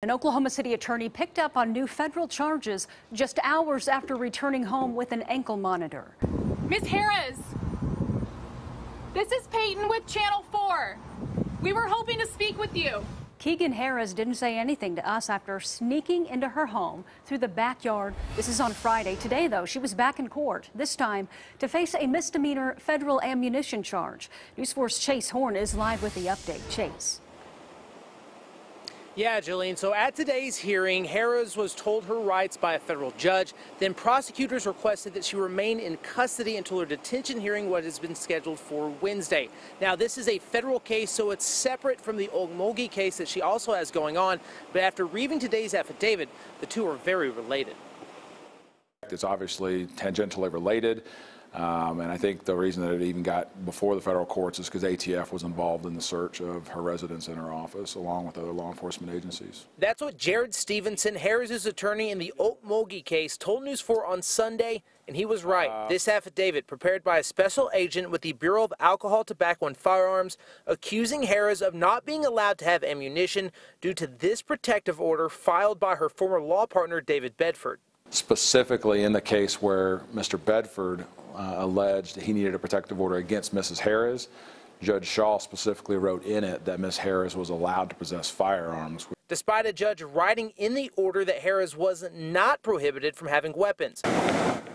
An Oklahoma City attorney picked up on new federal charges just hours after returning home with an ankle monitor. Miss Harroz, this is Peyton with Channel 4. We were hoping to speak with you. Keegan Harroz didn't say anything to us after sneaking into her home through the backyard. This is on Friday. Today, though, she was back in court, this time to face a misdemeanor federal ammunition charge. News 4's Chase Horn is live with the update. Chase. Yeah, Jillian. So at today's hearing, Harroz was told her rights by a federal judge. Then prosecutors requested that she remain in custody until her detention hearing, what has been scheduled for Wednesday. Now, this is a federal case, so it's separate from the Okmulgee case that she also has going on. But after reading today's affidavit, the two are very related. It's obviously tangentially related. Um, and I think the reason that it even got before the federal courts is because ATF was involved in the search of her residence and her office, along with other law enforcement agencies. That's what Jared Stevenson, Harroz's attorney in the Okmulgee case, told News 4 on Sunday, and he was right. Uh, this affidavit, prepared by a special agent with the Bureau of Alcohol, Tobacco, and Firearms, accusing Harroz of not being allowed to have ammunition due to this protective order filed by her former law partner, David Bedford. Specifically in the case where Mr. Bedford uh, alleged he needed a protective order against Mrs. Harroz. Judge Shaw specifically wrote in it that Ms. Harroz was allowed to possess firearms. Despite a judge writing in the order that Harroz was not prohibited from having weapons.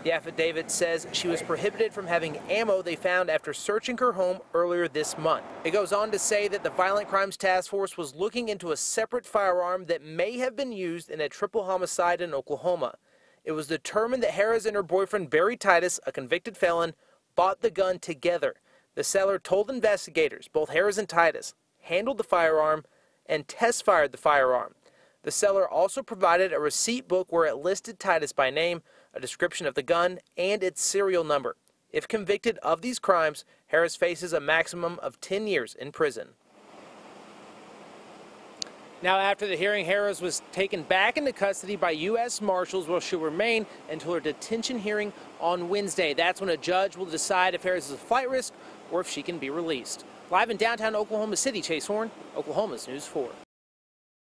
The affidavit says she was prohibited from having ammo they found after searching her home earlier this month. It goes on to say that the Violent Crimes Task Force was looking into a separate firearm that may have been used in a triple homicide in Oklahoma. It was determined that Harroz and her boyfriend Barry Titus, a convicted felon, bought the gun together. The seller told investigators both Harroz and Titus handled the firearm and test fired the firearm. The seller also provided a receipt book where it listed Titus by name, a description of the gun, and its serial number. If convicted of these crimes, Harroz faces a maximum of 10 years in prison. Now, after the hearing, Harroz was taken back into custody by U.S. Marshals where she'll remain until her detention hearing on Wednesday. That's when a judge will decide if Harroz is a flight risk or if she can be released. Live in downtown Oklahoma City, Chase Horn, Oklahoma's News 4.